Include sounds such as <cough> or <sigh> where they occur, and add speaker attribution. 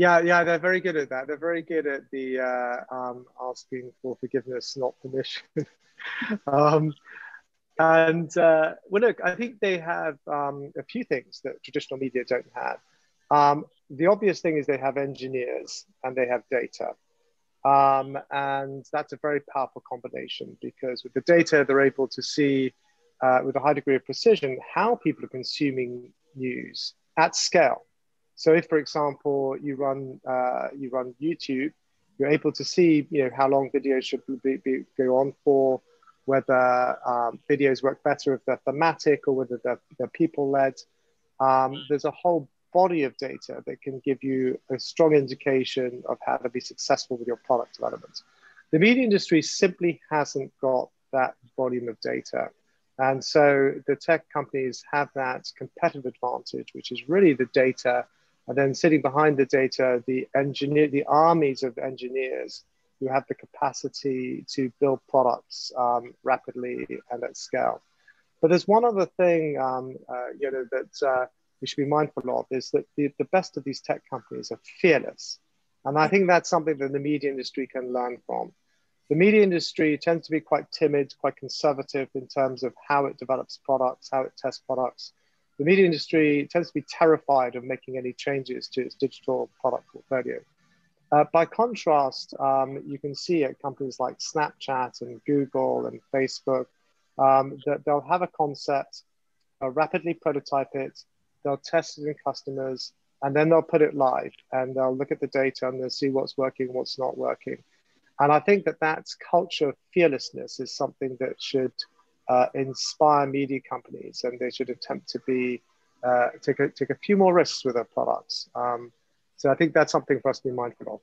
Speaker 1: Yeah, yeah, they're very good at that. They're very good at the uh, um, asking for forgiveness, not permission. <laughs> um, and uh, well, look, I think they have um, a few things that traditional media don't have. Um, the obvious thing is they have engineers and they have data. Um, and that's a very powerful combination because with the data, they're able to see uh, with a high degree of precision how people are consuming news at scale. So if, for example, you run uh, you run YouTube, you're able to see you know how long videos should be, be go on for, whether um, videos work better if they're thematic or whether they're, they're people led. Um, there's a whole body of data that can give you a strong indication of how to be successful with your product development. The media industry simply hasn't got that volume of data. And so the tech companies have that competitive advantage, which is really the data. And then sitting behind the data, the engineer, the armies of engineers who have the capacity to build products um, rapidly and at scale. But there's one other thing, um, uh, you know, that uh, we should be mindful of is that the, the best of these tech companies are fearless. And I think that's something that the media industry can learn from. The media industry tends to be quite timid, quite conservative in terms of how it develops products, how it tests products. The media industry tends to be terrified of making any changes to its digital product portfolio. Uh, by contrast, um, you can see at companies like Snapchat and Google and Facebook um, that they'll have a concept, uh, rapidly prototype it, they'll test it in customers, and then they'll put it live and they'll look at the data and they'll see what's working, what's not working. And I think that that culture of fearlessness is something that should uh, inspire media companies and they should attempt to be uh, take, a, take a few more risks with their products. Um, so I think that's something for us to be mindful of.